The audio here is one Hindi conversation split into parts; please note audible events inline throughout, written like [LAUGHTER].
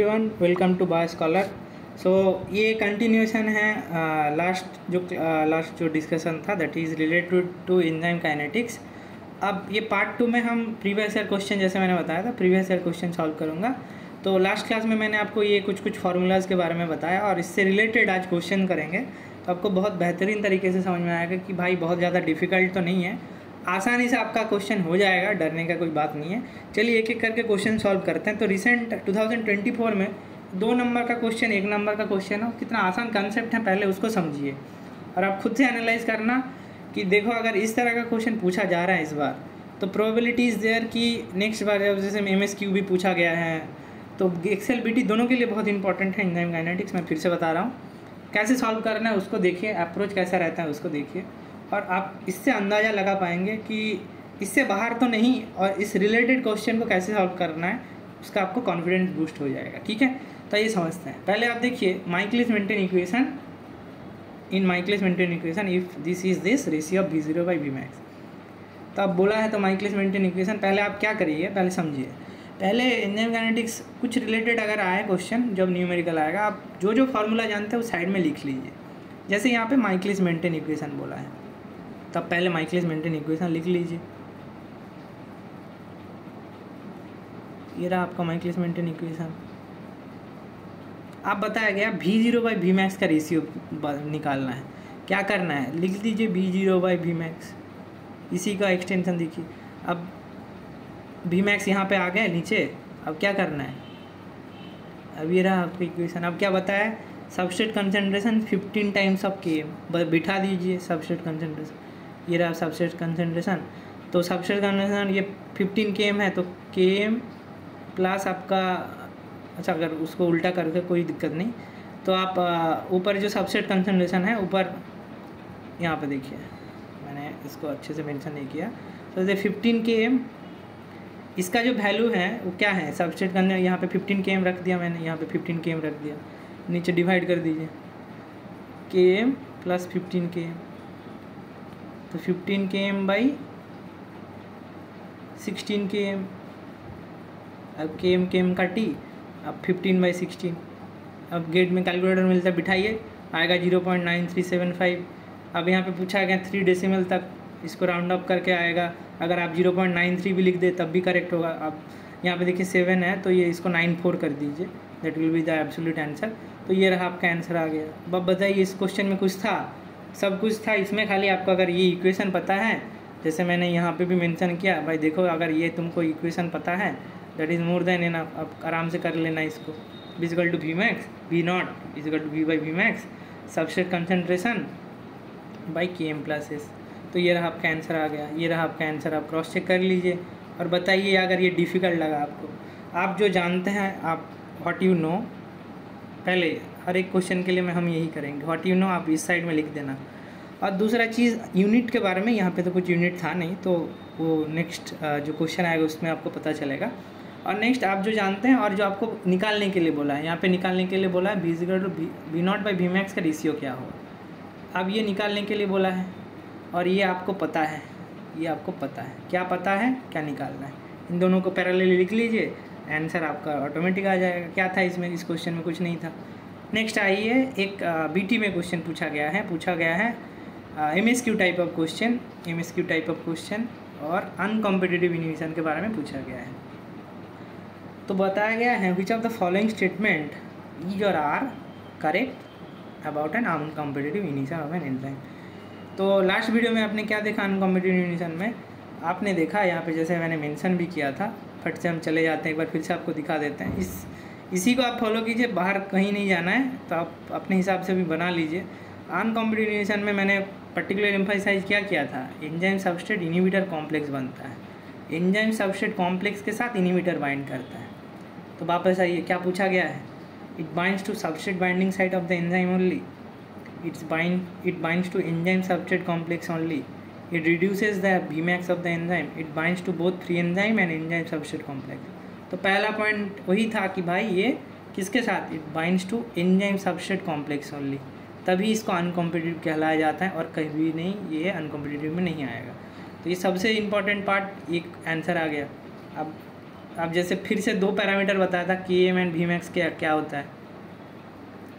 Everyone welcome to by scholar so ये कंटिन्यूशन है लास्ट जो लास्ट जो डिस्कशन था that is related to enzyme kinetics अब ये पार्ट टू में हम प्रीवियस ईयर क्वेश्चन जैसे मैंने बताया था प्रीवियस ईयर क्वेश्चन सॉल्व करूँगा। तो लास्ट क्लास में मैंने आपको ये कुछ कुछ फार्मूलाज के बारे में बताया और इससे रिलेटेड आज क्वेश्चन करेंगे। तो आपको बहुत बेहतरीन तरीके से समझ में आएगा कि भाई बहुत ज़्यादा डिफ़िकल्ट तो नहीं है आसानी से आपका क्वेश्चन हो जाएगा, डरने का कोई बात नहीं है। चलिए एक एक करके क्वेश्चन सॉल्व करते हैं। तो रिसेंट 2024 में दो नंबर का क्वेश्चन एक नंबर का क्वेश्चन हो। कितना आसान कंसेप्ट है, पहले उसको समझिए। और आप खुद से एनालाइज करना कि देखो, अगर इस तरह का क्वेश्चन पूछा जा रहा है इस बार तो प्रोबेबिलिटी इज़ देयर कि नेक्स्ट बार जैसे एम एस क्यू भी पूछा गया है तो एक्सेल बी टी दोनों के लिए बहुत इंपॉर्टेंट है। इंजाइम काइनेटिक्स मैं फिर से बता रहा हूँ। कैसे सॉल्व करना है, उसको देखिए। अप्रोच कैसा रहता है, उसको देखिए। और आप इससे अंदाज़ा लगा पाएँगे कि इससे बाहर तो नहीं और इस रिलेटेड क्वेश्चन को कैसे सॉल्व करना है, उसका आपको कॉन्फिडेंस बूस्ट हो जाएगा, ठीक है? तो ये समझते हैं। पहले आप देखिए Michaelis Menten equation in Michaelis Menten equation if this is this ratio of V zero by V max तो आप बोला है तो माइक्लिस मेंटेन इक्वेशन पहले आप क्या करिए, पहले समझिए। पहले एंजाइम काइनेटिक्स कुछ रिलेटेड अगर आए क्वेश्चन जब न्यूमेरिकल आएगा, आप जो जो फार्मूला जानते हैं, वो साइड में लिख लीजिए। जैसे यहाँ पे माइक्लिस मेंटेन इक्वेशन बोला है। तब पहले माइक्लिस मेंटेन इक्वेशन लिख लीजिए। ये रहा आपका माइक्लिस मेंटेन इक्वेशन आप बताया गया V zero by V max का रेशियो निकालना है। क्या करना है? लिख दीजिए V zero by V max इसी का एक्सटेंशन देखिए। अब भी मैक्स यहाँ पे आ गए नीचे। अब क्या करना है? अब ये रहा आपका इक्वेशन अब क्या बताया? Substrate concentration fifteen times of K M बिठा दीजिए सबस्टेट कंसेंट्रेशन ये रहा सबस्टेट कंसनट्रेशन तो सबस्टेट कंसेंट्रेशन ये फिफ्टीन के है तो के प्लस आपका अच्छा अगर उसको उल्टा करके कोई दिक्कत नहीं। तो आप ऊपर जो सबसेट कंसनट्रेशन है, ऊपर यहाँ पे देखिए। मैंने इसको अच्छे से मेंशन नहीं किया। तो जैसे फिफ्टीन के एम इसका जो वैल्यू है, वो क्या है? सबसेट करने यहाँ पे फिफ्टीन के एम रख दिया मैंने, यहाँ पे फिफ्टीन के एम रख दिया। नीचे डिवाइड कर दीजिए। K M plus fifteen K M तो fifteen K M by sixteen K M अब के एम के एम का टी अब फिफ्टीन बाई सिक्सटीन अब गेट में कैलकुलेटर मिलता है, बिठाइए, आएगा zero point nine three seven five अब यहाँ पे पूछा गया थ्री डेसिमल तक, इसको राउंड अप करके आएगा। अगर आप ज़ीरो पॉइंट नाइन थ्री भी लिख दे, तब भी करेक्ट होगा। आप यहाँ पे देखिए सेवन है तो ये इसको नाइन फोर कर दीजिए। That will be the absolute answer तो ये रहा आपका आंसर आ गया। अब बताइए, इस क्वेश्चन में कुछ था? सब कुछ था, इसमें खाली आपको अगर ये इक्वेशन पता है, जैसे मैंने यहाँ पे भी मेंशन किया, भाई देखो अगर ये तुमको इक्वेशन पता है that is more than N आप आराम से कर लेना इसको। Equal to V max V naught equal to V by V max substrate concentration by K M plus तो ये रहा आपका आंसर आ गया, ये रहा आपका आंसर आप क्रॉस चेक कर लीजिए। और बताइए अगर ये डिफ़िकल्ट लगा आपको। आप जो जानते हैं, आप व्हाट यू नो पहले हर एक क्वेश्चन के लिए मैं हम यही करेंगे। व्हाट यू नो आप इस साइड में लिख देना। और दूसरा चीज़ यूनिट के बारे में यहाँ पे तो कुछ यूनिट था नहीं तो वो नेक्स्ट जो क्वेश्चन आएगा उसमें आपको पता चलेगा। और नेक्स्ट आप जो जानते हैं और जो आपको निकालने के लिए बोला है, यहाँ पे निकालने के लिए बोला है V equal to V naught by V max का रेशियो क्या होगा? अब ये निकालने के लिए बोला है, और ये आपको पता है, ये आपको पता है। क्या पता है, क्या निकालना है। इन दोनों को पैरेलल लिख लीजिए आंसर आपका ऑटोमेटिक आ जाएगा। क्या था इसमें, इस क्वेश्चन में कुछ नहीं था। नेक्स्ट आइए एक बीटी में क्वेश्चन पूछा गया है, पूछा गया है M S Q type of question M S Q type of question और अनकॉम्पिटेटिव इन्विशन के बारे में पूछा गया है। तो बताया गया है which of the following statement is or are correct about an uncompetitive inhibition of an enzyme तो लास्ट वीडियो में आपने क्या देखा अनकॉम्पिटेटिव इनिशन में? आपने देखा, यहाँ पे जैसे मैंने मेंशन भी किया था, फट से हम चले जाते हैं, एक बार फिर से आपको दिखा देते हैं। इस इसी को आप फॉलो कीजिए, बाहर कहीं नहीं जाना है तो आप अपने हिसाब से भी बना लीजिए। अनकॉम्पिटेटिव इनिशन में मैंने पर्टिकुलर एम्फाइसाइज क्या किया था? एंजाइम सबस्टेट इनिविटर कॉम्प्लेक्स बनता है। एंजाइम सबस्टेट कॉम्प्लेक्स के साथ इनिविटर बाइंड करता है। तो वापस आइए, क्या पूछा गया है? It binds to substrate binding site of the enzyme only it's bind it binds to enzyme substrate complex only it reduces the Vmax of the enzyme it binds to both free enzyme and enzyme substrate complex तो पहला पॉइंट वही था कि भाई ये किसके साथ? It binds to enzyme substrate complex only तभी इसको अनकॉम्पिटेटिव कहलाया जाता है और कहीं भी नहीं ये अनकॉम्पिटेटिव में नहीं आएगा। तो ये सबसे इंपॉर्टेंट पार्ट एक आंसर आ गया। अब अब जैसे फिर से दो पैरामीटर बताया था के एम एंड वी मैक्स क्या क्या होता है?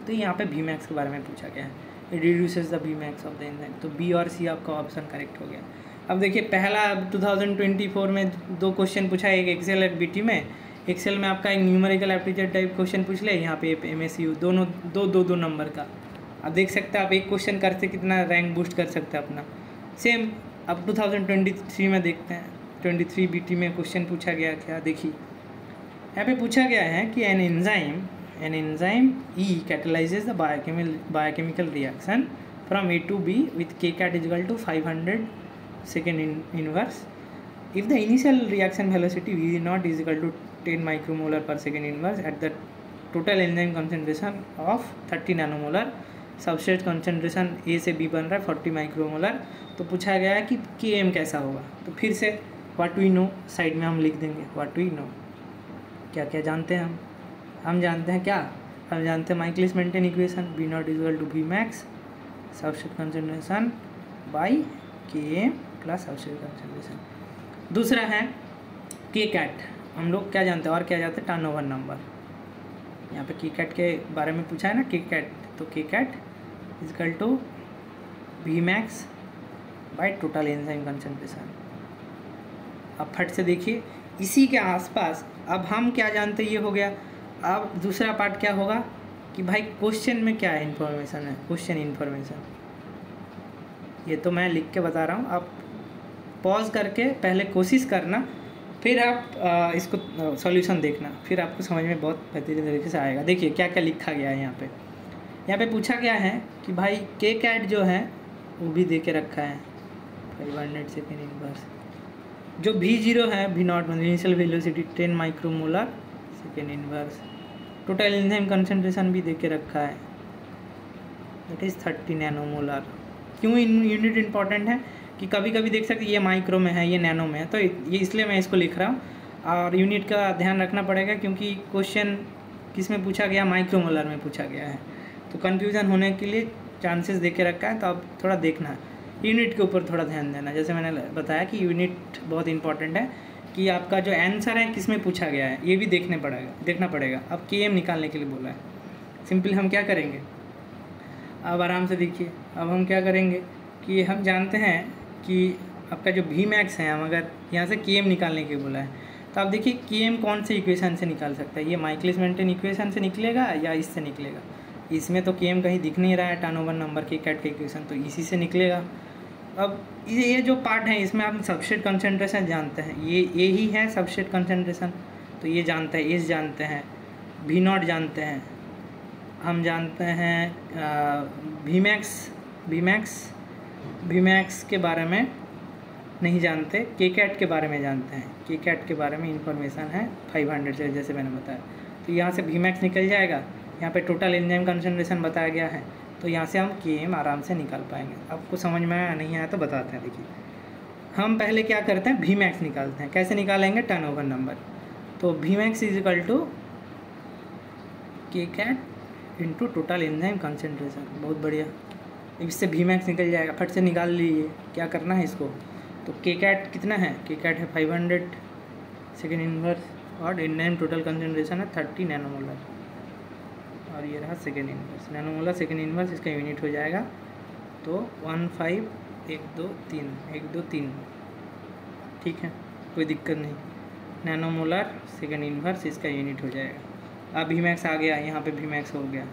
तो यहाँ पे वी मैक्स के बारे में पूछा गया है। Reduces the V max of the enzyme तो बी और सी आपका ऑप्शन करेक्ट हो गया। अब देखिए, पहला 2024 में दो क्वेश्चन पूछा है एक एक्सेल एट बी में। एक्सेल में आपका एक न्यूमेरिकल एप्टीट्यूड टाइप क्वेश्चन पूछ ले, यहाँ पे एम एस यू दोनों, दो दो दो नंबर का। अब देख सकते हैं, आप एक क्वेश्चन करते कितना रैंक बूस्ट कर सकते हैं अपना। सेम अब 2023 में देखते हैं। 23 बीटी में क्वेश्चन पूछा गया क्या? देखिए, यहाँ पे पूछा गया है कि an enzyme an enzyme E catalyzes the biochemical biochemical reaction from A to B with K cat is equal to 500 second in, inverse. If the initial reaction velocity V naught is equal to 10 micromolar per second inverse at the total enzyme concentration of 30 nanomolar substrate concentration A से बी बन रहा है फोर्टी माइक्रोमोलर तो पूछा गया है कि के एम कैसा होगा? तो फिर से वाट वी नो साइड में हम लिख देंगे वाट वी नो क्या क्या जानते हैं हम? हम जानते हैं क्या? हम जानते हैं Michaelis Menten equation V naught equal to V max substrate concentration by K M plus substrate concentration दूसरा है के कैट हम लोग क्या जानते हैं, और क्या जानते हैं? टर्न ओवर नंबर यहाँ पे के कैट के बारे में पूछा है ना के कैट तो K cat equal to V max by total enzyme concentration अब फट से देखिए, इसी के आसपास, अब हम क्या जानते ये हो गया. अब दूसरा पार्ट क्या होगा? कि भाई क्वेश्चन में क्या है इन्फॉर्मेशन है? क्वेश्चन इन्फॉर्मेशन ये तो मैं लिख के बता रहा हूँ, आप पॉज करके पहले कोशिश करना, फिर आप इसको सॉल्यूशन देखना, फिर आपको समझ में बहुत बेहतरीन तरीके से आएगा। देखिए क्या क्या लिखा गया है यहाँ पे। यहाँ पे पूछा गया है कि भाई के कैट जो है, वो भी दे के रखा है। फाइव हंड्रेड सेकेंड इनवर्स जो भी ज़ीरो है V naught initial velocity ten micromolar second inverse total enzyme concentration भी दे के रखा है। दैट इज़ थर्टी नैनोमोलर क्यों इन यूनिट इंपॉर्टेंट है? कि कभी कभी देख सकते ये माइक्रो में है, ये नैनो में है। तो ये इसलिए मैं इसको लिख रहा हूँ। और यूनिट का ध्यान रखना पड़ेगा क्योंकि क्वेश्चन किसमें पूछा गया? माइक्रोमोलर में पूछा गया है। तो कन्फ्यूज़न होने के लिए चांसेस दे रखा है तो आप थोड़ा देखना। यूनिट के ऊपर थोड़ा ध्यान देना। जैसे मैंने बताया कि यूनिट बहुत इंपॉर्टेंट है कि आपका जो आंसर है किसमें पूछा गया है, ये भी देखने पड़ेगा, देखना पड़ेगा। अब के एम निकालने के लिए बोला है। सिंपली हम क्या करेंगे? अब आराम से देखिए। अब हम क्या करेंगे कि हम जानते हैं कि आपका जो भी मैक्स है, हम अगर यहाँ से के एम निकालने के बोला है तो आप देखिए के एम कौन से इक्वेशन से निकाल सकता है? ये माइकलिस मेंटेन इक्वेशन से निकलेगा या इससे निकलेगा? इसमें तो के एम कहीं दिख नहीं रहा है turn over number K cat का इक्वेशन तो इसी से निकलेगा। अब ये जो पार्ट है, इसमें आप सबस्ट्रेट कंसनट्रेशन जानते हैं। ये ए ही है सबस्ट्रेट कंसनट्रेशन तो ये जानते हैं, इस जानते हैं भी नॉट जानते हैं। हम जानते हैं V max V max V max के बारे में नहीं जानते के कैट के बारे में जानते हैं। के कैट के बारे में इंफॉर्मेशन है फाइव हंड्रेड से, जैसे मैंने बताया। तो यहाँ से वी मैक्स निकल जाएगा। यहाँ पे टोटल एंजाइम कंसनट्रेशन बताया गया है। तो यहाँ से हम के आराम से निकाल पाएँगे। आपको समझ में आया, नहीं आया तो बताते हैं, देखिए। हम पहले क्या करते हैं? वी मैक्स निकालते हैं। कैसे निकालेंगे? टर्न ओवर नंबर तो V max is equal to K cat into total enzyme concentration बहुत बढ़िया। इससे भी मैक्स निकल जाएगा। फट से निकाल लीजिए। क्या करना है इसको? तो के कैट कितना है? के कैट है फाइव हंड्रेड सेकेंड इनवर्स और एंजाइम टोटल कंसनट्रेशन है थर्टी नैनोमोलर और ये रहा second inverse nanomolar second inverse इसका यूनिट हो जाएगा। तो वन फाइव एक दो तीन। एक दो तीन। ठीक है? कोई दिक्कत नहीं। नैनोमोलर सेकेंड इनवर्स इसका यूनिट हो जाएगा। अब भी मैक्स आ गया। यहाँ पे भी मैक्स हो गया।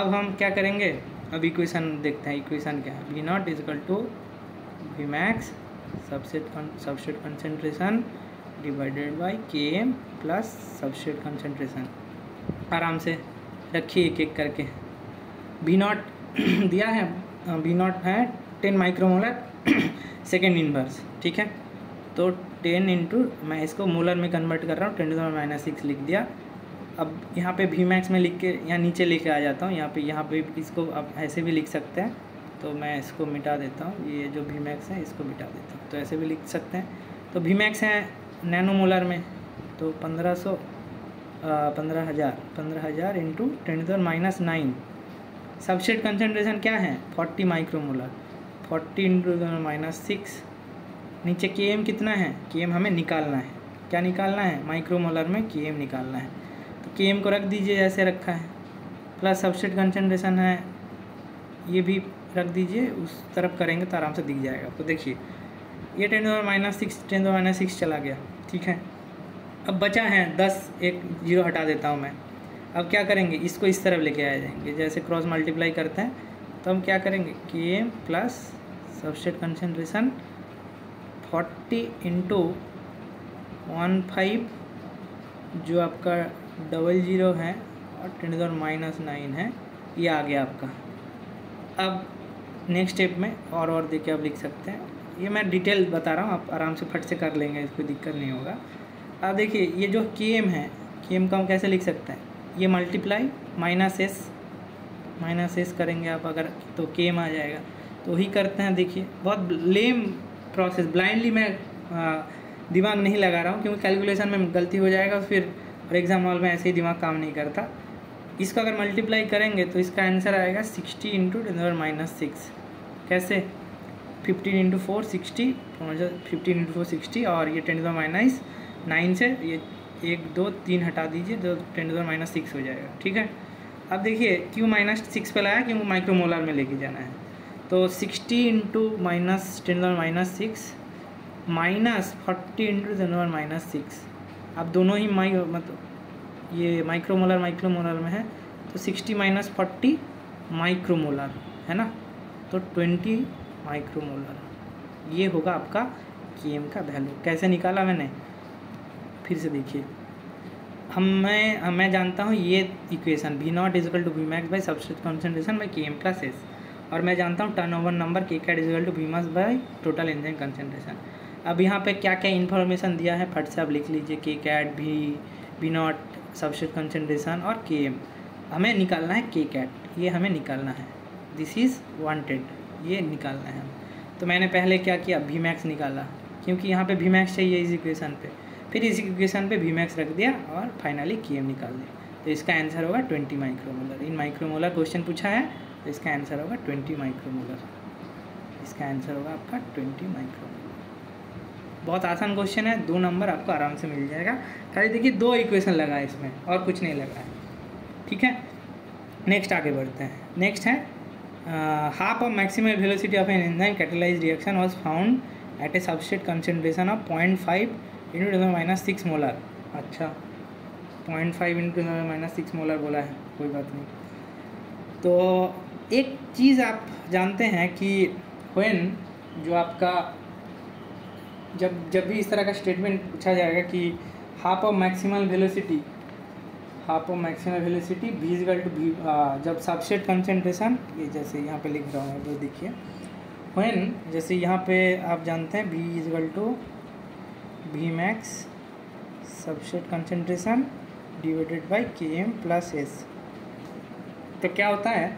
अब हम क्या करेंगे? अब इक्वेशन देखते हैं इक्वेशन क्या है? V naught equal to V max substrate substrate concentration divided by K M plus substrate concentration आराम से रखिए एक एक करके। बी नॉट [CLEARS THROAT] दिया है बी नॉट है टेन माइक्रोमोलर सेकेंड इनवर्स ठीक है? तो टेन इंटू मैं इसको मोलर में कन्वर्ट कर रहा हूँ टेन माइनस सिक्स लिख दिया। अब यहाँ पे वी मैक्स में लिख के यहाँ नीचे लेके आ जाता हूँ। यहाँ पे यहाँ पे इसको आप ऐसे भी लिख सकते हैं। तो मैं इसको मिटा देता हूँ। ये जो वी मैक्स है, इसको मिटा देता हूँ। तो ऐसे भी लिख सकते हैं। तो वी मैक्स है नैनो मोलर में। तो पंद्रह सौ पंद्रह हज़ार पंद्रह हज़ार into ten to minus nine substrate concentration क्या है? Forty micromolar forty into minus six नीचे के एम कितना है? के एम हमें निकालना है। क्या निकालना है? माइक्रोमोलर में के एम निकालना है। के एम को रख दीजिए जैसे रखा है। प्लस सबस्टेट कंसनट्रेशन है, ये भी रख दीजिए, उस तरफ़ करेंगे तो आराम से दिख जाएगा। तो देखिए, ये टेन दो माइनस सिक्स, टेन दो माइनस सिक्स चला गया, ठीक है? अब बचा है दस, एक, ज़ीरो हटा देता हूँ मैं। अब क्या करेंगे? इसको इस तरफ़ लेके आ जाएँगे। जैसे क्रॉस मल्टीप्लाई करते हैं तो हम क्या करेंगे? K M plus substrate concentration forty into one five, जो आपका डबल ज़ीरो है और टेन माइनस नाइन है ये आ गया आपका। अब नेक्स्ट स्टेप में और और देख के आप लिख सकते हैं। ये मैं डिटेल बता रहा हूँ आप आराम से फट से कर लेंगे कोई दिक्कत नहीं होगा। अब देखिए ये जो के एम है के एम का हम कैसे लिख सकते हैं? ये multiply minus S minus S करेंगे आप अगर तो के एम आ जाएगा। तो ही करते हैं देखिए बहुत लेम प्रोसेस ब्लाइंडली मैं आ, दिमाग नहीं लगा रहा हूँ क्योंकि कैलकुलेशन में गलती हो जाएगा फिर और एग्ज़ाम हॉल में ऐसे ही दिमाग काम नहीं करता। इसको अगर मल्टीप्लाई करेंगे तो इसका आंसर आएगा sixty into ten minus six कैसे? Fifteen into four sixty fifteen into four sixty और ये टेन माइनस नाइन से ये एक, दो, तीन हटा दीजिए तो टेन माइनस सिक्स हो जाएगा। ठीक है? अब देखिए क्यों माइनस सिक्स पे लाया, क्योंकि माइक्रोमोलर में लेके जाना है। तो sixty into minus ten minus six minus forty into ten minus six अब दोनों ही माइ मतलब ये माइक्रोमोलर माइक्रोमोलर में है तो सिक्सटी माइनस फोर्टी माइक्रोमोलर है ना? तो ट्वेंटी माइक्रोमोलर ये होगा आपका केएम का वैल्यू कैसे निकाला मैंने? फिर से देखिए। हम, मैं मैं जानता हूँ ये equation V naught equal to V max by substrate concentration by K M plus S और मैं जानता हूँ turnover number K cat equal to V max by total enzyme concentration अब यहाँ पे क्या क्या इन्फॉर्मेशन दिया है? फट से आप लिख लीजिए के कैट भी वी नॉट सबस्टेट कंसेंट्रेशन और के एम हमें निकालना है के कैट ये हमें निकालना है। दिस इज़ वांटेड ये निकालना है। तो मैंने पहले क्या किया? वी मैक्स निकाला, क्योंकि यहाँ पे वी मैक्स चाहिए इस इक्वेशन पे। फिर इस इक्वेशन पे वी मैक्स रख दिया और फाइनली के एम निकाल दिया। तो इसका आंसर होगा twenty micromolar in micromolar question पूछा है तो इसका आंसर होगा ट्वेंटी माइक्रोमोलर इसका आंसर होगा आपका ट्वेंटी माइक्रोमोलर बहुत आसान क्वेश्चन है, दो नंबर आपको आराम से मिल जाएगा। खाली देखिए दो इक्वेशन लगा है इसमें, और कुछ नहीं लगा है। ठीक है? नेक्स्ट आगे बढ़ते हैं। नेक्स्ट है half of maximum velocity of an enzyme catalyse reaction was found at a substrate concentration of point five into ten minus six molar अच्छा point five into ten minus six molar बोला है, कोई बात नहीं। तो एक चीज़ आप जानते हैं कि वेन जो आपका जब जब भी इस तरह का स्टेटमेंट पूछा जाएगा कि half of maximal velocity half of maximal velocity V equal to V जब सबसेट कंसेंट्रेशन ये जैसे यहाँ पे लिख रहा हूँ, वो देखिए। वेन जैसे यहाँ पे आप जानते हैं V equal to V max substrate concentration divided by K M plus S तो क्या होता है?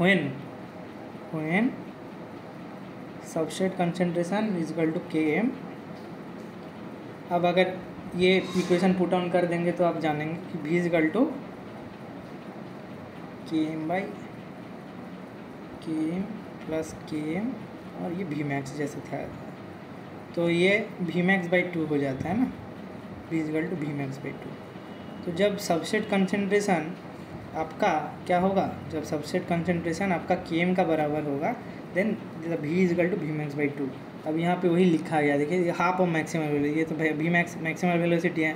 When when substrate concentration equal to K M अब अगर ये इक्वेशन पुट ऑन कर देंगे तो आप जानेंगे कि V equal to K M by K M plus K M और ये भी मैक्स जैसे था। तो ये भी मैक्स बाई टू हो जाता है ना? V equal to V max by two तो जब सबसेट कंसेंट्रेशन आपका क्या होगा? जब सबसेट कंसेंट्रेशन आपका के एम का बराबर होगा then V equal to V max by two अब यहाँ पे वही लिखा गया, देखिए हाफ़ ऑफ़ मैक्सिमल ये तो वी मैक्स मैक्सिमल वेलोसिटी है।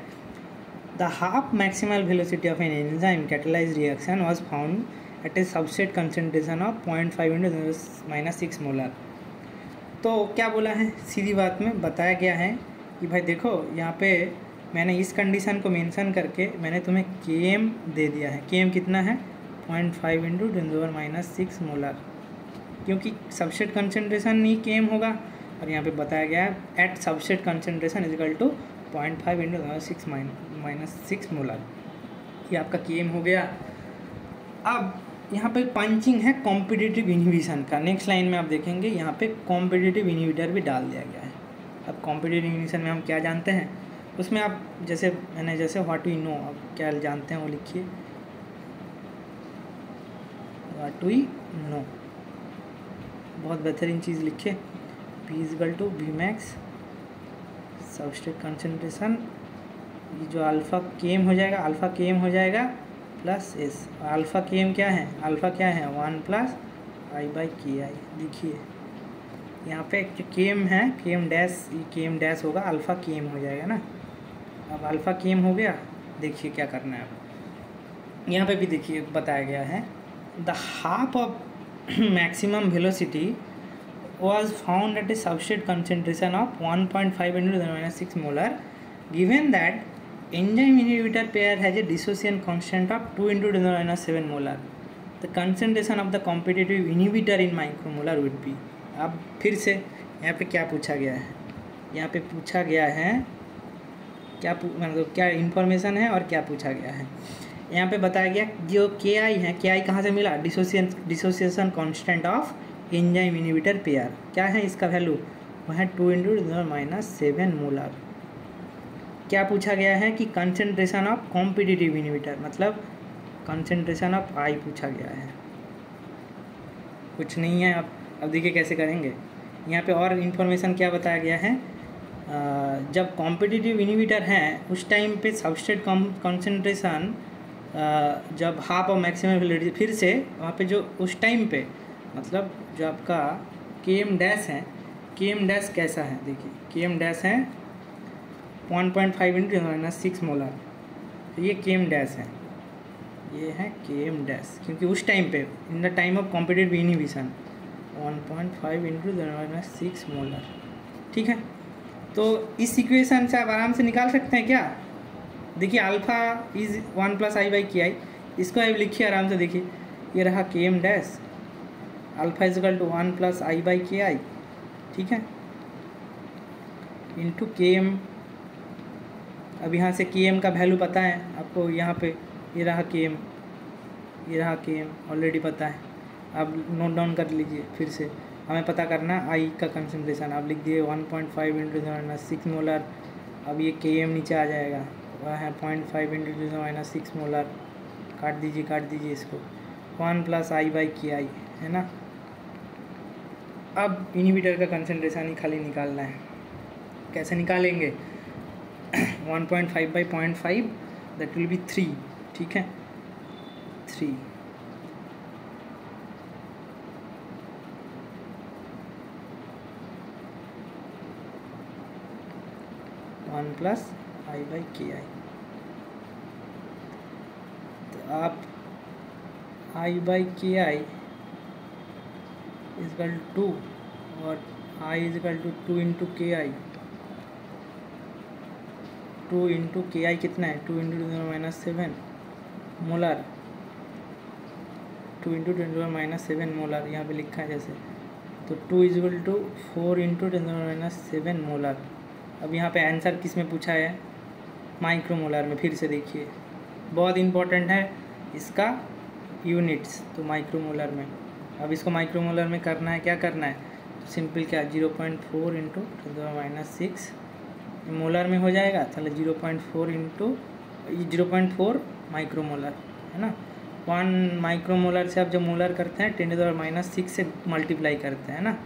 The half maximal velocity of an enzyme catalyse reaction was found at a substrate concentration of point five into minus six molar तो क्या बोला है? सीधी बात में बताया गया है कि भाई देखो, यहाँ पे मैंने इस कंडीशन को मेंशन करके मैंने तुम्हें के दे दिया है। के कितना है? Point five into minus six molar क्योंकि सबसेट कंसनट्रेशन ही केम होगा। और यहाँ पे बताया गया है at substrate concentration equal to point five into six minus six molar ये आपका केम हो गया। अब यहाँ पे पंचिंग है कॉम्पिटिटिव इनिबिशन का। नेक्स्ट लाइन में आप देखेंगे, यहाँ पे कॉम्पिटिटिव इनिबिटर भी डाल दिया गया है। अब कॉम्पिटिटिव इनिबिशन में हम क्या जानते हैं? उसमें आप जैसे, मैंने जैसे व्हाट वी नो अब क्या जानते हैं वो लिखिए। व्हाट वी नो बहुत बेहतरीन चीज़ लिखे। P equal to V max substrate concentration ये जो अल्फ़ा केम हो जाएगा अल्फ़ा केम हो जाएगा प्लस एस अल्फ़ा केम क्या है? अल्फ़ा क्या है? One plus I by K आई देखिए, यहाँ पे जो केम है केम डैश ये केम डैश होगा अल्फ़ा केम हो जाएगा ना। अब अल्फ़ा केम हो गया, देखिए क्या करना है यहाँ पे भी देखिए, बताया गया है। The half of maximum velocity was found at a substrate concentration of 1.5 into 10 minus 6 molar given that enzyme inhibitor pair has a dissociation constant of 2 into 10 minus 7 molar the concentration of the competitive inhibitor in micromolar would be अब फिर से यहाँ पे क्या पूछा गया है यहाँ पे पूछा गया है क्या मतलब क्या इन्फॉर्मेशन है और क्या पूछा गया है यहाँ पे बताया गया जो के आई है के आई कहाँ से मिला? Dissociation dissociation constant of enzyme inhibitor pair क्या है इसका वैल्यू वह है two into minus seven molar क्या पूछा गया है कि कंसेंट्रेशन ऑफ़ कॉम्पिटिटिव इनिविटर मतलब कंसेंट्रेशन ऑफ़ आई पूछा गया है। कुछ नहीं है अब। अब देखिए कैसे करेंगे। यहाँ पे और इन्फॉर्मेशन क्या बताया गया है? जब कॉम्पिटिटिव इनिविटर हैं, उस टाइम पे सबस्टेट कॉन्सेंट्रेशन जब हाफ़ और मैक्सिमम फिर से वहाँ पे जो उस टाइम पे मतलब जो आपका के एम डैश है के एम डैश कैसा है? देखिए के एम डैश है one point five into minus six molar तो ये के एम डैश है। ये है के एम डैश क्योंकि उस टाइम पे in the time of competitive inhibition one point five into minus six molar ठीक है? तो इस इक्वेशन से आप आराम से निकाल सकते हैं क्या? देखिए alpha is one plus I by K I इसको आप लिखिए, आराम से देखिए। ये रहा K M dash alpha equal to one plus I by K I ठीक है? इंटू के एम अब यहाँ से के एम का वैल्यू पता है। आपको यहाँ पे ये रहा के एम ये रहा के एम ऑलरेडी पता है। आप नोट डाउन कर लीजिए फिर से। हमें पता करना आई का कंसनट्रेशन आप लिख दिए one point five into six molar अब ये के एम नीचे आ जाएगा। वह है point five into two minus six molar काट दीजिए काट दीजिए इसको। One plus I by K आई है ना? अब इनिबिटर का कंसनट्रेशन ही खाली निकालना है। कैसे निकालेंगे? One point five by point five that will be three ठीक है? Three one plus I by K I तो आप आई by K I equal to और I equal to two into K I two into K I कितना है? Two into ten minus seven molar. Two into ten minus seven molar, यहाँ पे लिखा है जैसे। तो two equal to four into ten minus seven molar. अब यहाँ पे आंसर किसमें पूछा है? माइक्रोमोलर में फिर से देखिए। बहुत इम्पोर्टेंट है इसका यूनिट्स तो माइक्रोमोलर में। अब इसको माइक्रोमोलर में करना है, क्या करना है? तो सिंपल क्या zero point four into minus six molar में हो जाएगा, चलो zero point four into zero point four micromolar है ना? वन माइक्रोमोलर से आप जब मोलर करते हैं टेन टू माइनस सिक्स से मल्टीप्लाई करते हैं ना?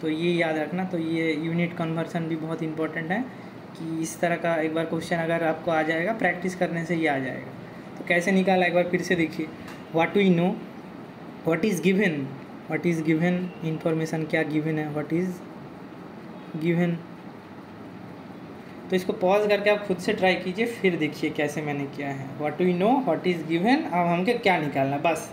तो ये याद रखना तो ये यूनिट कन्वर्सन भी बहुत इंपॉर्टेंट है। कि इस तरह का एक बार क्वेश्चन अगर आपको आ जाएगा प्रैक्टिस करने से ही आ जाएगा। तो कैसे निकाला? एक बार फिर से देखिए। What we know what is given what is given information क्या गिवन है? व्हाट इज़ गिवन तो इसको पॉज करके आप खुद से ट्राई कीजिए, फिर देखिए कैसे मैंने किया है। What we know what is given अब हमके क्या निकालना? बस।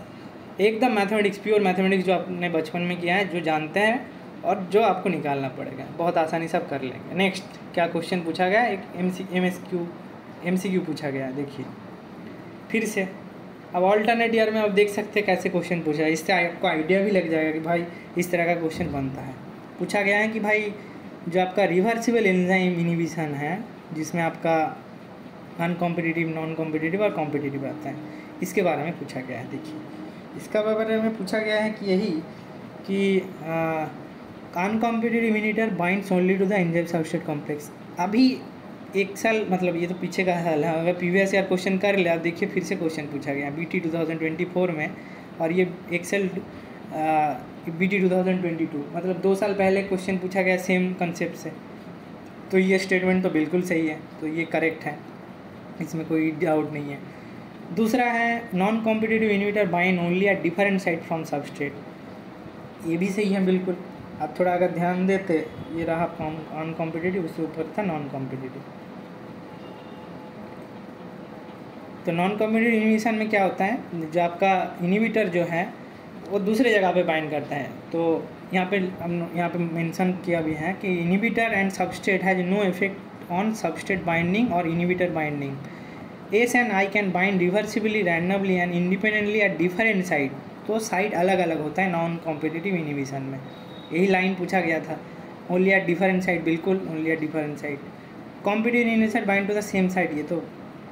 एकदम मैथमेटिक्स प्योर मैथमेटिक्स जो आपने बचपन में किया है, जो जानते हैं और जो आपको निकालना पड़ेगा। बहुत आसानी से आप कर लेंगे। नेक्स्ट क्या क्वेश्चन पूछा गया? एक M C M S Q M C Q पूछा गया, देखिए। फिर से, अब ऑल्टरनेट ईयर में आप देख सकते हैं कैसे क्वेश्चन पूछा है इससे आपको आइडिया भी लग जाएगा कि भाई, इस तरह का क्वेश्चन बनता है। पूछा गया है कि भाई, जो आपका रिवर्सिबल एंजाइम इनिबिशन है, जिसमें आपका अनकॉम्पिटिटिव नॉन कॉम्पिटिटिव और कॉम्पिटिटिव आता है, इसके बारे में पूछा गया है। देखिए, इसका बारे में पूछा गया है कि यही कि uncompetitive inhibitor binds only to the enzyme substrate complex अभी एक साल मतलब ये तो पीछे का हाल है। अगर प्रीवियस ईयर क्वेश्चन कर ले आप देखिए फिर से क्वेश्चन पूछा गया। B T two thousand twenty four में, और ये Excel B T two thousand twenty two मतलब दो साल पहले क्वेश्चन पूछा गया सेम कंसेप्ट से। तो ये स्टेटमेंट तो बिल्कुल सही है। तो ये करेक्ट है। इसमें कोई डाउट नहीं है। दूसरा है non competitive inhibitor bind only at different site from substrate ये भी सही है बिल्कुल। आप थोड़ा अगर ध्यान देते, ये रहा नॉन कॉम्पिटेटिव उसके ऊपर था नॉन कॉम्पिटेटिव तो नॉन कॉम्पिटेटिव इनिबिशन में क्या होता है? जो आपका इनिबिटर जो है, वो दूसरे जगह पे बाइंड करता है। तो यहाँ पे हम, यहाँ पे मेंशन किया भी है कि inhibitor and substrate has no effect on substrate binding और inhibitor binding S and I can bind reversibly randomly and independently at different site तो साइड अलग अलग होता है नॉन कॉम्पिटेटिव इनिबिशन में। यही लाइन पूछा गया था। ओनली एट डिफरेंट साइड बिल्कुल only at different site competitive inhibition bind to the same site ये तो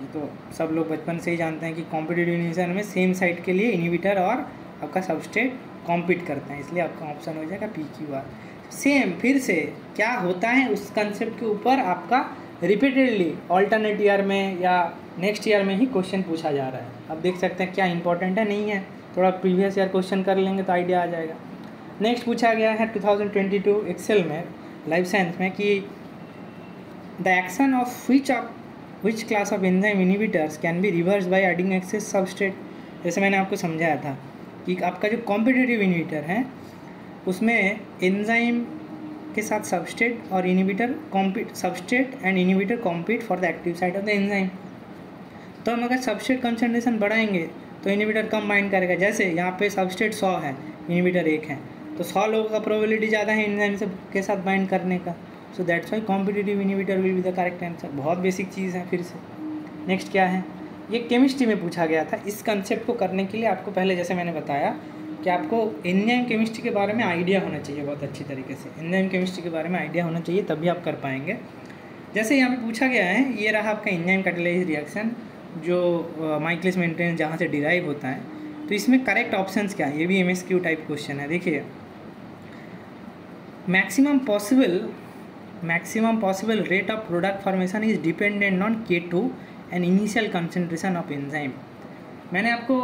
ये तो सब लोग बचपन से ही जानते हैं कि कॉम्पिटेटिव इनिबिशन में सेम साइड के लिए इनिविटर और आपका सबस्टेट कॉम्पीट करते हैं, इसलिए आपका ऑप्शन हो जाएगा पी क्यू आर सेम फिर से, क्या होता है उस कंसेप्ट के ऊपर आपका रिपीटेडली ऑल्टरनेट ईयर में या नेक्स्ट ईयर में ही क्वेश्चन पूछा जा रहा है। अब देख सकते हैं क्या इंपॉर्टेंट है, नहीं है। थोड़ा प्रीवियस ईयर क्वेश्चन कर लेंगे तो आइडिया आ जाएगा। नेक्स्ट पूछा गया है 2022 एक्सेल में लाइफ साइंस में, कि the action of which of which class of enzyme inhibitors can be reverse by adding excess substrate जैसे मैंने आपको समझाया था कि आपका जो कॉम्पिटेटिव इनिबिटर है, उसमें एंजाइम के साथ सबस्टेट और inhibitor compete substrate and inhibitor compete for the active site of the enzyme तो हम अगर सबस्टेट कंसनट्रेशन बढ़ाएँगे तो इनिबिटर कम बाइंड करेगा। जैसे यहाँ पे सबस्टेट सौ है इनिबिटर एक है। तो सौ लोगों का प्रोबेबिलिटी ज़्यादा है एंजाइम से के साथ बाइंड करने का। So that's why competitive inhibitor will be the correct answer बहुत बेसिक चीज़ है फिर से। नेक्स्ट क्या है? ये केमिस्ट्री में पूछा गया था। इस कंसेप्ट को करने के लिए आपको पहले जैसे मैंने बताया कि आपको एंजाइम केमिस्ट्री के बारे में आइडिया होना चाहिए बहुत अच्छी तरीके से। एंजाइम केमिस्ट्री के बारे में आइडिया होना चाहिए, तभी आप कर पाएँगे। जैसे यहाँ पे पूछा गया है, ये रहा आपका एंजाइम कैटेलाइज रिएक्शन जो माइक्लिस मेंटेन जहाँ से डिराइव होता है। तो इसमें करेक्ट ऑप्शंस क्या है? ये भी एम टाइप क्वेश्चन है। देखिए maximum possible maximum possible rate of product formation is dependent on K two and initial concentration of enzyme मैंने आपको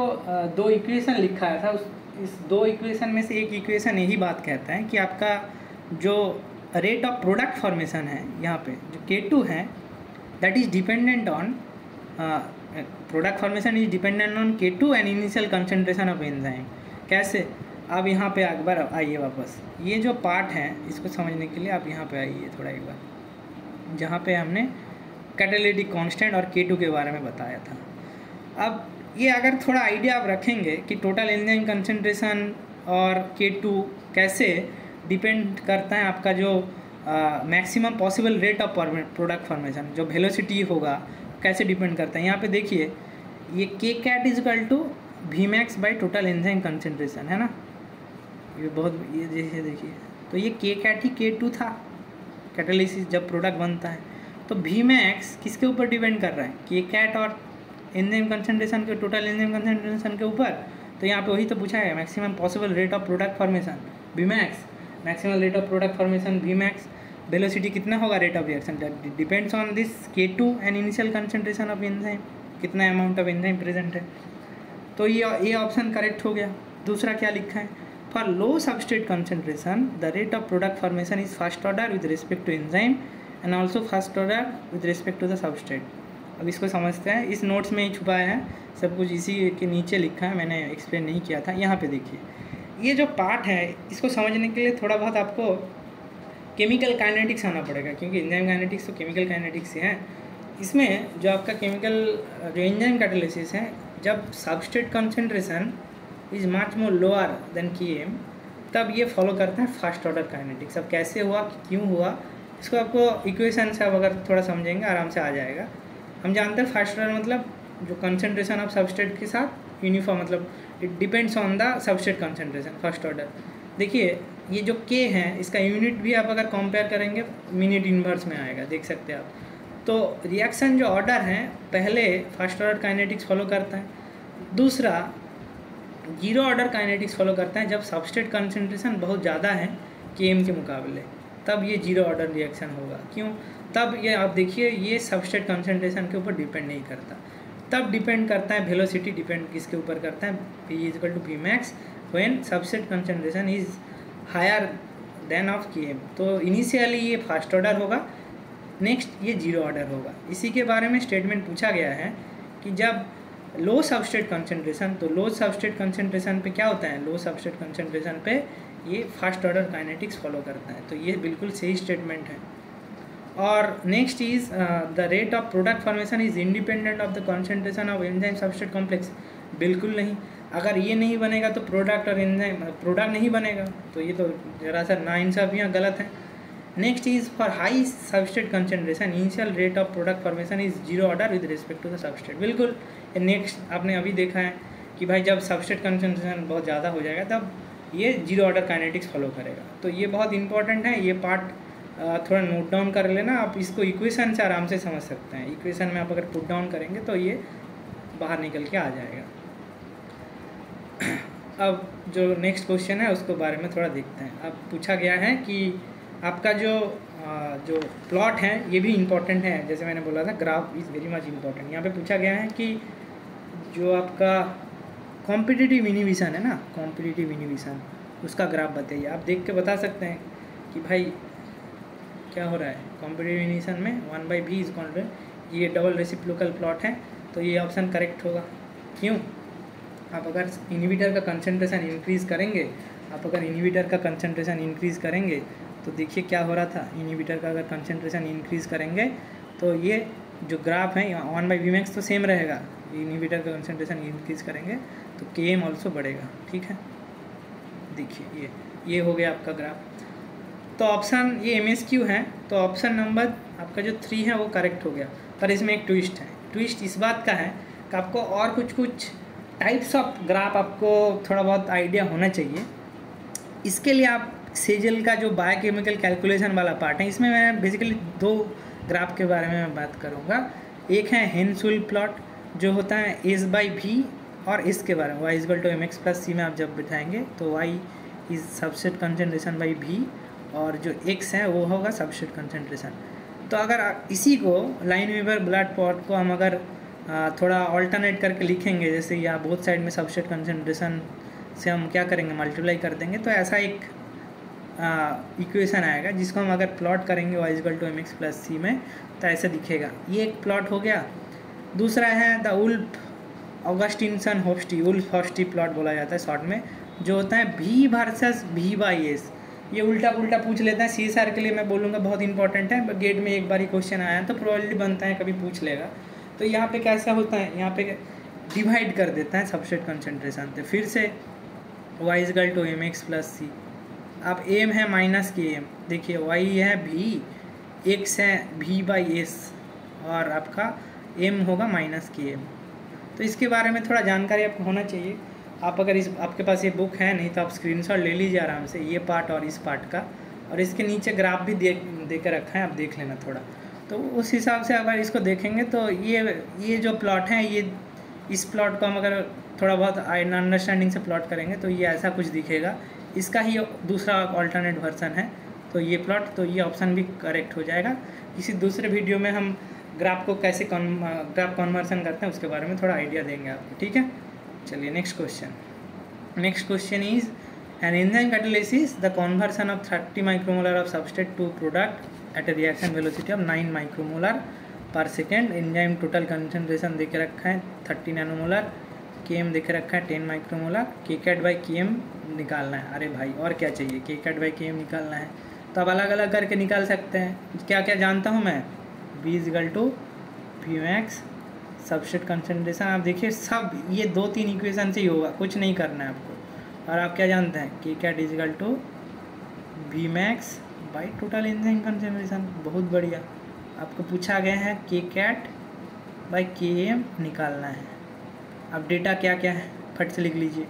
दो इक्वेशन लिखा था। उस, इस दो इक्वेशन में से एक इक्वेशन यही बात कहता है कि आपका जो रेट ऑफ़ प्रोडक्ट फॉर्मेशन है यहाँ पे, जो के टू है that is dependent on product formation is dependent on K two and initial concentration of enzyme कैसे? अब यहाँ पे एक बार आइए वापस। ये जो पार्ट है, इसको समझने के लिए आप यहाँ पे आइए थोड़ा एक बार। जहाँ पे हमने कैटेलिटिक कांस्टेंट और के के बारे में बताया था। अब ये अगर थोड़ा आइडिया आप रखेंगे कि टोटल एंजाइम कंसनट्रेशन और के कैसे डिपेंड करता है आपका जो maximum possible rate of product formation जो वेलोसिटी होगा, कैसे डिपेंड करता है। यहाँ पे देखिए, ये K cat is equal to V max by total enzyme concentration है ना? ये बहुत, ये जैसे देखिए। तो ये के कैट ही के टू था। कैटालिसिस जब प्रोडक्ट बनता है तो वी मैक्स किसके ऊपर डिपेंड कर रहा है? के कैट और एंजाइम कंसनट्रेशन के टोटल एंजाइम कंसनट्रेशन के ऊपर? तो यहाँ पे वही तो पूछा है maximum possible rate of product formation V max maximum rate of product formation V max velocity कितना होगा rate of reaction depends on this K two and initial concentration of enzyme कितना अमाउंट ऑफ़ एंजाइम प्रेजेंट है। तो ये ये ऑप्शन करेक्ट हो गया। दूसरा क्या लिखा है? For low substrate concentration the rate of product formation is first order with respect to enzyme and also first order with respect to the substrate अब इसको समझते हैं। इस नोट्स में ही छुपाया है। सब कुछ इसी के नीचे लिखा है। मैंने एक्सप्लेन नहीं किया था। यहाँ पे देखिए। ये जो पार्ट है, इसको समझने के लिए थोड़ा बहुत आपको केमिकल काइनेटिक्स आना पड़ेगा। क्योंकि एंजाइम काइनेटिक्स तो केमिकल काइनेटिक्स ही है। इसमें जो आपका केमिकल जो एंजाइम कैटालिसिस है, जब substrate concentration is much more lower than K M तब ये फॉलो करता है फास्ट ऑर्डर काइनेटिक्स अब कैसे हुआ, क्यों हुआ? इसको आपको इक्वेशन से आप अगर थोड़ा समझेंगे, आराम से आ जाएगा। हम जानते हैं फास्ट ऑर्डर मतलब जो कंसनट्रेशन ऑफ़ सबस्टेट के साथ यूनिफॉर्म मतलब it depends on the substrate concentration first order देखिए, ये जो के है, इसका यूनिट भी आप अगर कंपेयर करेंगे मिनट इन्वर्स में आएगा, देख सकते हैं आप। तो रिएक्शन जो ऑर्डर है, पहले फ़र्स्ट ऑर्डर काइनेटिक्स फॉलो करता है। दूसरा ज़ीरो ऑर्डर काइनेटिक्स फॉलो करता है, जब सबस्टेट कंसनट्रेशन बहुत ज़्यादा है के एम के मुकाबले, तब ये ज़ीरो ऑर्डर रिएक्शन होगा। क्यों? तब ये आप देखिए, ये सबस्टेट कंसनट्रेशन के ऊपर डिपेंड नहीं करता। तब डिपेंड करता है वेलोसिटी डिपेंड किसके ऊपर करता है? P equal to P max when substrate concentration is higher than of K M तो इनिशियली ये फास्ट ऑर्डर होगा नेक्स्ट ये ज़ीरो ऑर्डर होगा। इसी के बारे में स्टेटमेंट पूछा गया है कि जब लो सबस्टेट कंसनट्रेशन तो लो सबस्टेट कंसनट्रेशन पे क्या होता है? लो सबस्टेट कंसनट्रेशन पे ये फ़र्स्ट ऑर्डर काइनेटिक्स फॉलो करता है। तो ये बिल्कुल सही स्टेटमेंट है। और next is the rate of product formation is independent of the concentration of enzyme substrate complex बिल्कुल नहीं। अगर ये नहीं बनेगा तो प्रोडक्ट और एंजाइम प्रोडक्ट नहीं बनेगा। तो ये तो जरा सा नाइंसाफियाँ गलत है। Next is for high substrate concentration initial rate of product formation is zero order with respect to the substrate बिल्कुल। नेक्स्ट आपने अभी देखा है कि भाई जब सबस्टेट कंसेंट्रेशन बहुत ज़्यादा हो जाएगा, तब ये ज़ीरो ऑर्डर काइनेटिक्स फॉलो करेगा। तो ये बहुत इंपॉर्टेंट है, ये पार्ट थोड़ा नोट डाउन कर लेना। आप इसको इक्वेशन से आराम से समझ सकते हैं। इक्वेशन में आप अगर पुट डाउन करेंगे तो ये बाहर निकल के आ जाएगा। अब जो नेक्स्ट क्वेश्चन है, उसको बारे में थोड़ा देखते हैं। अब पूछा गया है कि आपका जो जो प्लॉट है, ये भी इम्पोर्टेंट है। जैसे मैंने बोला था graph is very much important यहाँ पे पूछा गया है कि जो आपका कॉम्पिटिटिव इनिविशन है ना कॉम्पिटिटिव इनिविशन उसका ग्राफ बताइए। आप देख के बता सकते हैं कि भाई, क्या हो रहा है? कॉम्पिटिटिव इनिविशन में one by V is constant ये डबल रेसिप्लोकल प्लॉट है तो ये ऑप्शन करेक्ट होगा। क्यों? आप अगर इनिविटर का कंसनट्रेशन इंक्रीज़ करेंगे, आप अगर इनिविटर का कंसनट्रेशन इंक्रीज़ करेंगे तो देखिए क्या हो रहा था। इनिविटर का अगर कंसनट्रेशन इंक्रीज़ करेंगे तो ये जो ग्राफ है वन बाई वी मैक्स तो सेम रहेगा। इनिविटर का कंसनट्रेशन इंक्रीज़ करेंगे तो के एम ऑल्सो बढ़ेगा, ठीक है? देखिए, ये ये हो गया आपका ग्राफ तो ऑप्शन ये एम एस क्यू है तो ऑप्शन नंबर आपका जो थ्री है, वो करेक्ट हो गया. पर इसमें एक ट्विस्ट है. ट्विस्ट इस बात का है कि आपको और कुछ कुछ टाइप्स ऑफ़ ग्राफ आपको थोड़ा बहुत आइडिया होना चाहिए. इसके लिए आप सेजल का जो बायोकेमिकल कैलकुलेशन वाला पार्ट है, इसमें मैं बेसिकली दो ग्राफ के बारे में मैं बात करूँगा. एक है हेनसुल प्लॉट जो होता है एस बाई भी और इसके बारे में Y equal to M X plus C में आप जब बिठाएँगे तो Y is substrate concentration by V और जो एक्स है, वो होगा सबसेट कंसेंट्रेशन तो अगर इसी को लाइन वीवर ब्लड पॉट को हम अगर थोड़ा ऑल्टरनेट करके लिखेंगे, जैसे या बोथ साइड में सबसेट कंसेंट्रेशन से हम क्या करेंगे मल्टीप्लाई कर देंगे तो ऐसा एक इक्वेशन आएगा, जिसको हम अगर प्लॉट करेंगे Y equal to M X plus C में तो ऐसे दिखेगा। ये एक प्लॉट हो गया दूसरा है the Woolf Augustinsson Hofstee Woolf Hofstee plot बोला जाता है शॉर्ट में, जो होता है भी वर्सेस भी बाई एस ये उल्टा पुल्टा पूछ लेता है सी एस आर के लिए मैं बोलूँगा बहुत इंपॉर्टेंट है गेट में एक बार ही क्वेश्चन आया तो प्रोबेबिलिटी बनता है, कभी पूछ लेगा। तो यहाँ पे कैसा होता है, यहाँ पे डिवाइड कर देता है सबसेट कंसनट्रेशन तो फिर से Y equal to M X plus C अब एम है माइनस के एम देखिए वाई है भी एक्स है भी बाई एस और आपका एम होगा माइनस के एम तो इसके बारे में थोड़ा जानकारी आपको होना चाहिए। आप अगर इस, आपके पास ये बुक है नहीं तो आप स्क्रीनशॉट ले लीजिए आराम से ये पार्ट और इस पार्ट का। और इसके नीचे ग्राफ भी दे दे कर रखा है, आप देख लेना थोड़ा। तो उस हिसाब से अगर इसको देखेंगे तो ये ये जो प्लॉट है, ये इस प्लॉट को हम अगर थोड़ा बहुत अंडरस्टैंडिंग से प्लॉट करेंगे तो ये ऐसा कुछ दिखेगा। इसका ही दूसरा ऑल्टरनेट वर्सन है। तो ये प्लॉट तो ये ऑप्शन भी करेक्ट हो जाएगा। किसी दूसरे वीडियो में हम ग्राफ को कैसे ग्राफ कन्वर्सन करते हैं, उसके बारे में थोड़ा आइडिया देंगे आपको, ठीक है? चलिए next question next question is an enzyme catalysis the conversion of thirty micromolar of substrate to product at a reaction velocity of 9 micromolar per second enzyme total concentration देखे रखा है 30 नैनोमोलर के एम देखे रखा है ten micromolar K cat by K M निकालना है। अरे भाई, और क्या चाहिए? के कैट बाई के एम निकालना है। तो अब अलग अलग करके निकाल सकते हैं। क्या क्या जानता हूँ मैं? B equal to V max substrate concentration आप देखिए, सब ये दो तीन इक्वेशन से ही होगा, कुछ नहीं करना है आपको। और आप क्या जानते हैं K cat is equal to B max by total enzyme concentration बहुत बढ़िया। आपको पूछा गया है K cat by K M निकालना है। अब डेटा क्या क्या है? फट से लिख लीजिए।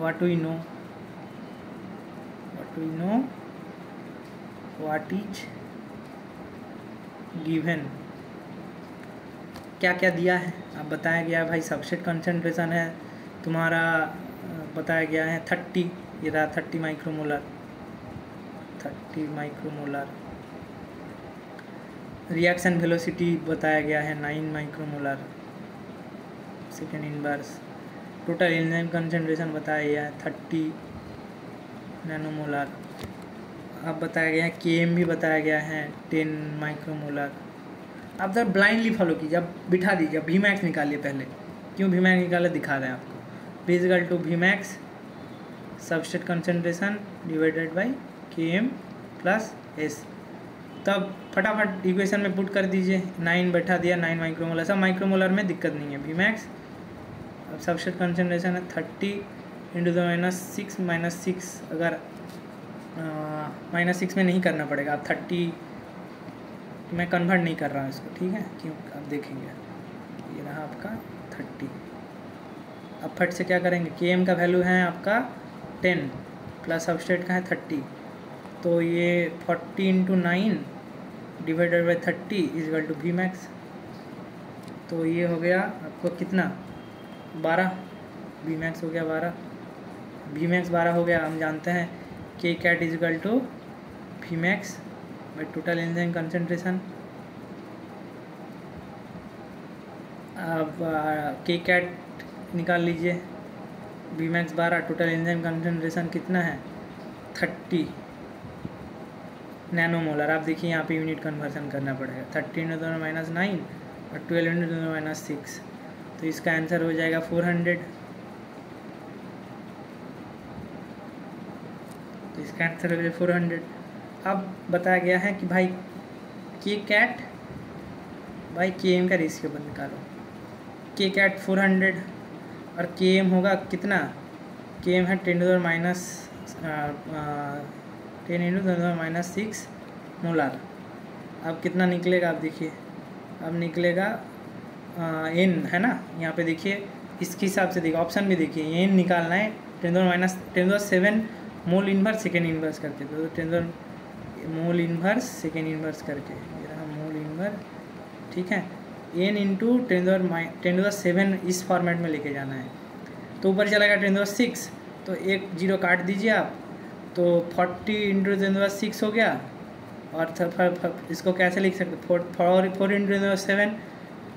What we know what we know what is given. क्या क्या दिया है? अब बताया गया है भाई सबसेट कंसनट्रेशन है, तुम्हारा बताया गया है थर्टी ये रहा thirty micromolar thirty micromolar reaction velocity बताया गया है nine micromolar second inverse total enzyme concentration बताया गया है थर्टी नैनोमोलर अब बताया गया है के एम भी बताया गया है टेन माइक्रोमोलर आप जब ब्लाइंडली फॉलो कीजिए अब बिठा दीजिए वी मैक्स निकालिए पहले। क्यों वी मैक्स निकाले, दिखा रहे हैं आपको। Physical to V max substrate concentration divided by K M plus S तब फटाफट इक्वेशन में पुट कर दीजिए। नाइन बैठा दिया नाइन माइक्रोमोलर सब माइक्रोमोलर में दिक्कत नहीं है। वी मैक्स अब सबस्टेट कंसनट्रेशन है thirty into the minus six minus six अगर माइनस सिक्स में नहीं करना पड़ेगा, आप थर्टी, मैं कन्वर्ट नहीं कर रहा हूँ इसको, ठीक है? क्यों? आप देखेंगे। ये रहा आपका थर्टी। अब फट से क्या करेंगे? के एम का वैल्यू है आपका टेन प्लस सबस्टेट का है थर्टी। तो ये forty into nine divided by thirty is equal to V max तो ये हो गया आपको कितना? बारह। वी मैक्स हो गया बारह। वी मैक्स बारह हो गया, हम जानते हैं। K cat is equal to V max by total enzyme concentration अब के कैट निकाल लीजिए। वी मैक्स बारह टोटल एंजाइम कंसनट्रेशन कितना है? थर्टी। नैनोमोलर आप देखिए, यहाँ पे यूनिट कन्वर्सन करना पड़ेगा। थर्टी इंटू दोनों माइनस नाइन और ट्वेल्व इंटू दोनों माइनस सिक्स तो इसका आंसर हो जाएगा फोर हंड्रेड इसका आंसर फोर हंड्रेड अब बताया गया है कि भाई के कैट भाई के एम का रेशियो बन निकालो? के कैट फोर हंड्रेड और के एम होगा कितना? के एम है ten to minus ten into ten minus six molar अब कितना निकलेगा आप देखिए। अब निकलेगा एन है ना? यहाँ पे देखिए, इसके हिसाब से देखिए ऑप्शन भी देखिए एन निकालना है ten to minus ten to seven mole inverse second inverse करके तो दो मोल इन्वर्स सेकेंड इन्वर्स करके, ये रहा मोल इन्वर्स, ठीक है? एन इंटू दो टेन दो सेवन इस फॉर्मेट में लेके जाना है। तो ऊपर चलेगा दो सिक्स तो एक ज़ीरो काट दीजिए आप तो फोर्टी इंटू टेन सिक्स हो गया, और इसको कैसे लिख सकते four four four into seven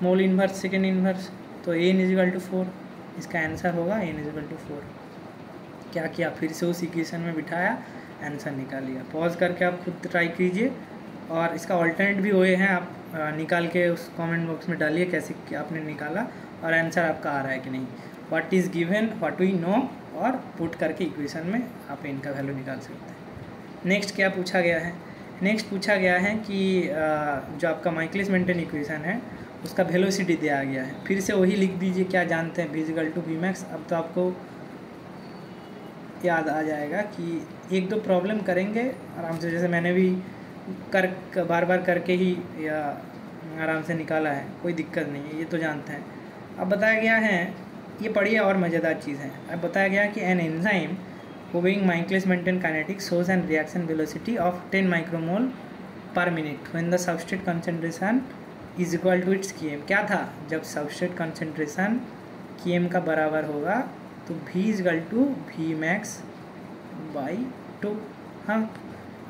mole inverse second inverse तो N is equal to four इसका आंसर होगा N is equal to four क्या किया, फिर से उस इक्वेशन में बिठाया आंसर निकाल लिया। पॉज करके आप खुद ट्राई कीजिए और इसका ऑल्टरनेट भी हुए हैं, आप निकाल के उस कमेंट बॉक्स में डालिए कैसे आपने निकाला और आंसर आपका आ रहा है कि नहीं। What is given what we know और पुट करके इक्वेशन में आप इनका वैल्यू निकाल सकते हैं। नेक्स्ट क्या पूछा गया है? नेक्स्ट पूछा गया है कि जो आपका माइक्लिस मेंटेन इक्वेशन है, उसका वेलोसिटी दिया गया है। फिर से वही लिख दीजिए, क्या जानते हैं? विजिकल टू बी मैक्स अब तो आपको याद आ जाएगा कि एक दो प्रॉब्लम करेंगे, आराम से, जैसे मैंने भी कर बार बार करके ही या आराम से निकाला है, कोई दिक्कत नहीं है, ये तो जानते हैं। अब बताया गया है, ये पढ़िए और मज़ेदार चीज़ है। अब बताया गया कि an enzyme obeying Michaelis Menten kinetic shows and reaction velocity of ten micromole per minute when the substrate concentration is equal to its K क्या था? जब सबस्टेट कंसंट्रेशन की का बराबर होगा तो V is equal to V max by two हाँ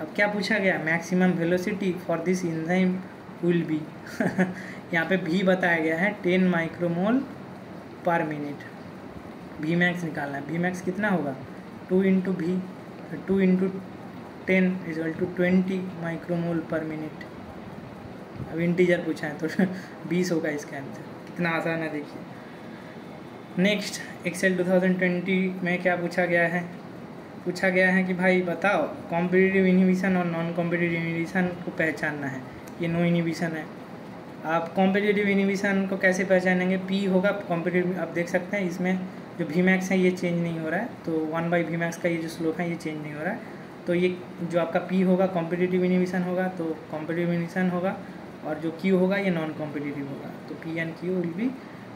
अब क्या पूछा गया? Maximum velocity for this enzyme will be यहाँ पे भी बताया गया है ten micromole per minute V max निकालना है। वी मैक्स कितना होगा? Two into V two into ten is equal to twenty micromole per minute अब इंटीजर पूछा है तो [LAUGHS] बीस होगा इसका आंसर कितना आसान है देखिए। नेक्स्ट एक्सेल 2020 में क्या पूछा गया है? पूछा गया है कि भाई बताओ कॉम्पिटिटिव इनिबिशन और नॉन कॉम्पिटिटिव इनिबिशन को पहचानना है। ये नो इनिबिशन है। आप कॉम्पिटिटिव इनिबिशन को कैसे पहचानेंगे? पी होगा कॉम्पिटिटिव आप देख सकते हैं इसमें जो वी मैक्स है, ये चेंज नहीं हो रहा है। तो वन बाई वी मैक्स का ये जो स्लोप है, ये चेंज नहीं हो रहा है। तो ये जो आपका पी होगा कॉम्पिटिटिव इनिबिशन होगा तो कॉम्पिटिटिव इनिबिशन होगा। और जो क्यू होगा, ये नॉन कॉम्पिटिटिव होगा। तो P and Q will be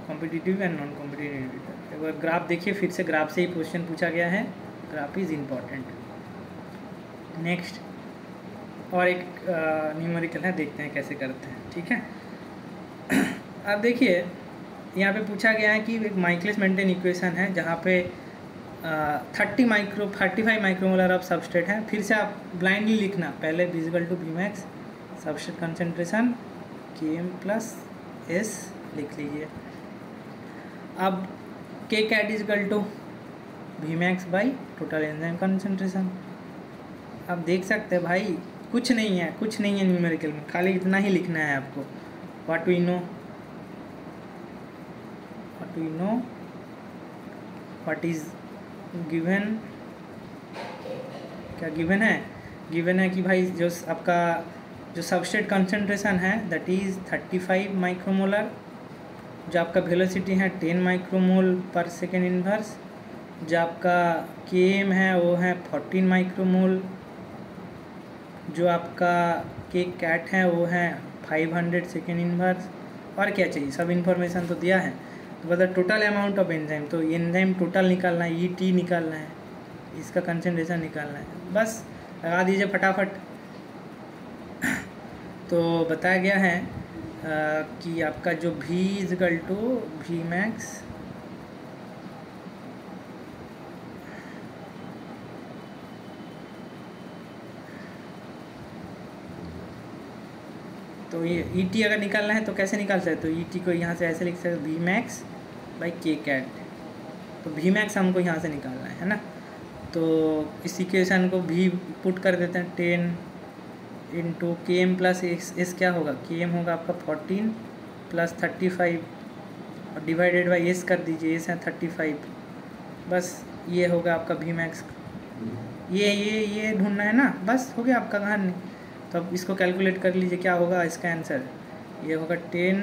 competitive and non competitive inhibitor अगर ग्राफ देखिए, फिर से ग्राफ से ही क्वेश्चन पूछा गया है। ग्राफ इज़ इंपॉर्टेंट नेक्स्ट और एक न्यूमेरिकल है, देखते हैं कैसे करते हैं। ठीक है? [CLEARS THROAT] अब देखिए, यहाँ पे पूछा गया है कि एक माइक्लेस मेंटेन इक्वेशन है, जहाँ पे thirty micro thirty five micromolar of substrate है। फिर से आप ब्लाइंडली लिखना। पहले visible to B max substrate concentration K M plus S लिख लीजिए। अब K cat is equal to V max by total enzyme concentration आप देख सकते हैं भाई, कुछ नहीं है, कुछ नहीं है न्यूमेरिकल में, खाली इतना ही लिखना है आपको। What we know what we know what is given क्या गिवन है? गिवन है कि भाई, जो आपका, जो सबस्टेट कंसनट्रेशन है that is thirty five micromolar जो आपका वेलोसिटी है ten micromole per second inverse जो आपका के एम है वो है फोर्टीन माइक्रोमोल जो आपका के कैट है वो है फाइव हंड्रेड सेकेंड इनवर्स और क्या चाहिए? सब इन्फॉर्मेशन तो दिया है। तो मतलब टोटल अमाउंट ऑफ़ एंजाइम तो एंजाइम टोटल निकालना है ई टी निकालना है, इसका कंसनट्रेशन निकालना है। बस लगा दीजिए फटाफट। [COUGHS] तो बताया गया है कि आपका जो भी इजगल टू भी मैक्स तो ये ई टी अगर निकालना है तो कैसे निकाल सकते तो ई टी को यहाँ से ऐसे लिख सकते V max by K cat तो वी मैक्स हमको यहाँ से निकालना है है ना? तो इस इक्वेशन को भी पुट कर देते हैं ten into K M plus x S क्या होगा? के एम होगा आपका फोर्टीन प्लस थर्टी फाइव और डिवाइडेड बाई एस कर दीजिए एस है थर्टी फाइव बस ये होगा आपका भी मैक्स ये ये ये ढूंढना है ना? बस हो गया आपका कहानी। तो अब इसको कैलकुलेट कर लीजिए, क्या होगा इसका आंसर ये होगा ten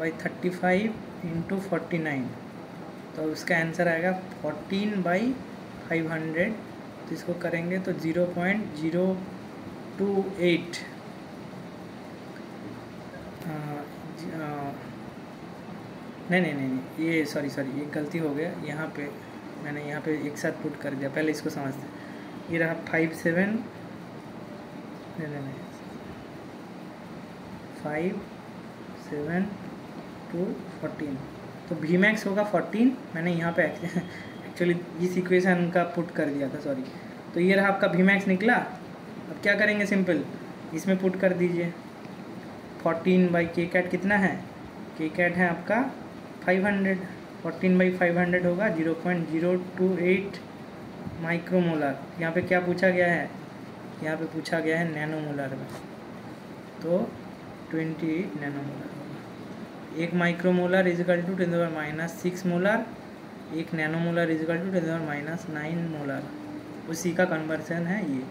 by thirty five into forty nine तो उसका आंसर आएगा फोर्टीन बाई फाइव हंड्रेड तो इसको करेंगे तो zero point zero two eight नहीं नहीं नहीं नहीं, ये सॉरी सॉरी ये गलती हो गया। यहाँ पे मैंने यहाँ पे एक साथ पुट कर दिया, पहले इसको समझते ये रहा फाइव सेवन नहीं नहीं नहीं। फाइव सेवन टू फोर्टीन तो वी मैक्स होगा फोर्टीन मैंने यहाँ पे [LAUGHS] एक्चुअली इस इक्वेशन का पुट कर दिया था सॉरी तो ये रहा आपका वी मैक्स निकला। अब क्या करेंगे सिंपल? इसमें पुट कर दीजिए। फोर्टीन बाई के कैट कितना है? के कैट है आपका five hundred fourteen by five hundred होगा zero point zero two eight micromolar यहाँ पे क्या पूछा गया है? यहाँ पे पूछा गया है नैनो मोलर में। तो ट्वेंटी एट नैनो मोलर एक micro molar is equal to ten minus six molar एक nano molar is equal to ten minus nine molar उसी का कन्वर्सन है ये।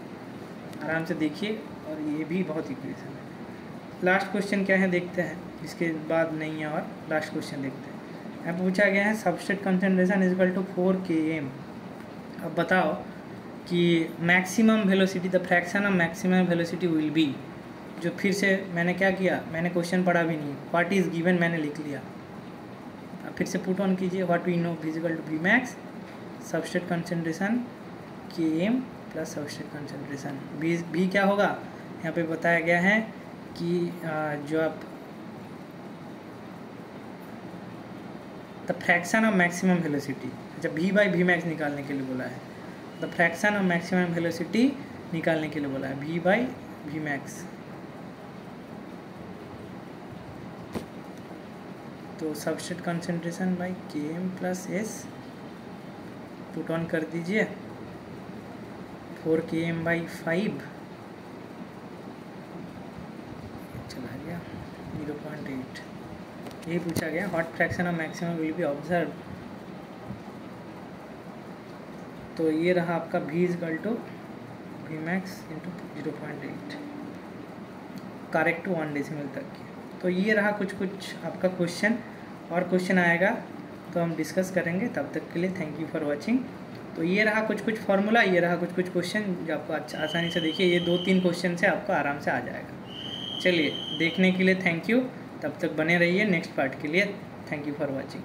आराम से देखिए और ये भी बहुत इक्वेशन है। लास्ट क्वेश्चन क्या है देखते हैं। इसके बाद नहीं है और लास्ट क्वेश्चन देखते हैं। यहाँ पूछा गया है substrate concentration is equal to four K M अब बताओ कि maximum velocity the fraction of maximum velocity will be जो फिर से मैंने क्या किया? मैंने क्वेश्चन पढ़ा भी नहीं। व्हाट इज़ गिवन मैंने लिख लिया। अब फिर से पुट ऑन कीजिए। What we know physical to B max substrate concentration K M plus substrate concentration B B क्या होगा? यहाँ पे बताया गया है कि जो आप the fraction of maximum velocity अच्छा वी बाई वी मैक्स निकालने के लिए बोला है। The fraction of maximum velocity निकालने के लिए बोला है। वी बाई वी मैक्स तो substrate concentration by K M plus S put on कर दीजिए। Four K M by five. चला गया। Zero point eight. यही पूछा गया, what fraction of maximum will be observe. तो ये रहा आपका V is equal to V max into zero point eight. Correct one decimal तक की। तो ये रहा कुछ कुछ आपका क्वेश्चन और क्वेश्चन आएगा तो हम डिस्कस करेंगे। तब तक के लिए थैंक यू फॉर वॉचिंग तो ये रहा कुछ कुछ फॉर्मूला ये रहा कुछ कुछ क्वेश्चन जो आपको अच्छा आसानी से देखिए, ये दो तीन क्वेश्चन से आपको आराम से आ जाएगा। चलिए, देखने के लिए थैंक यू तब तक बने रहिए नेक्स्ट पार्ट के लिए। Thank you for watching